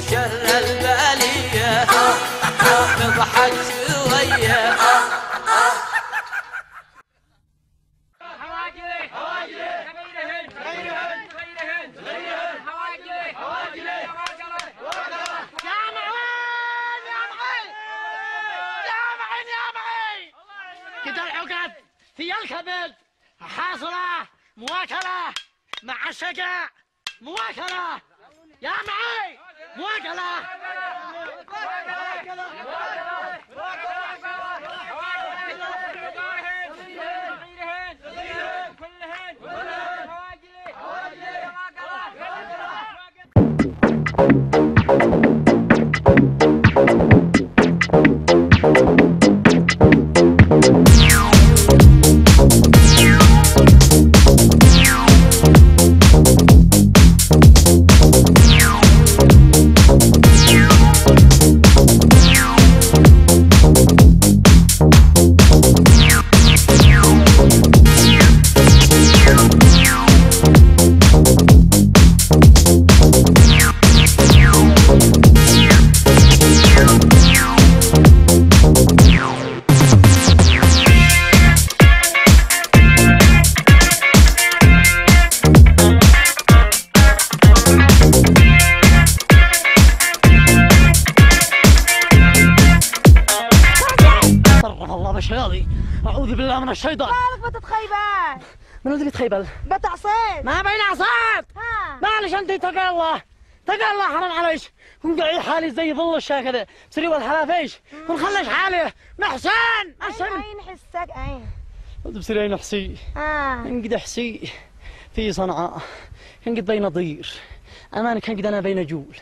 شر البالية. نضحك شوية. كده العقد في الكبد حاصلة مواكلة مع الشجاع مواكلة. يا معي! مواكلة صرف اعوذ بالله من الشيطان. مالك بتتخيبان من اللي بتخيبل بتعصيت ما بين عصات ها. معلش أنت اتقى الله. اتقى الله حرام عليش ونقعد حالي زي ظل الشا كذا سري والحلافيش ونخلش حالي. محسن. محسن. عين حسك عين. بصير عين حسي. ها. انقد حسي في صنعاء. انقد بين ضير أمان كان قد أنا بين جول.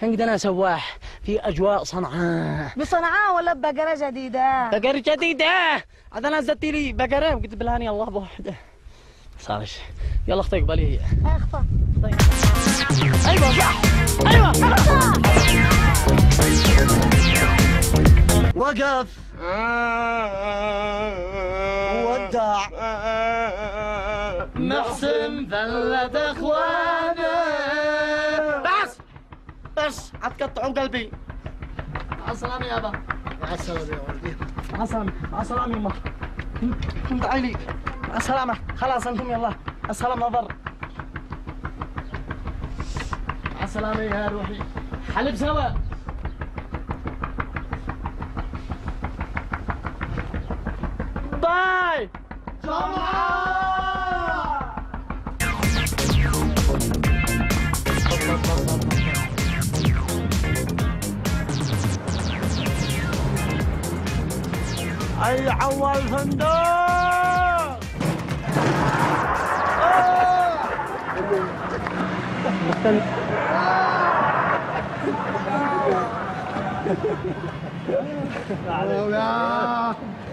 كان قد أنا سواح في أجواء صنعاء. بصنعاء ولا ببقرة جديدة؟ بقر جديدة. عاد أنا زدت لي بقرة. وقلت بلاني الله بوحدة. صارش يلا أختي اقبلي هي. اخفى أيوه. صح أيوه وقف. ودع محسن ذلت اخوانه بس هتقطعوا قلبي. مع السلامة يابا مع السلامة يا ولدي. مع السلامة مع السلامة يما. كنت عيني. مع السلامة. خلاص أنتم يلا. السلام نظر مع السلامة يا روحي. حلب سوا. باي. اي عوال فندق.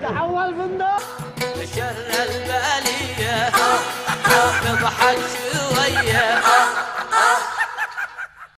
تعول فندق. شر نضحك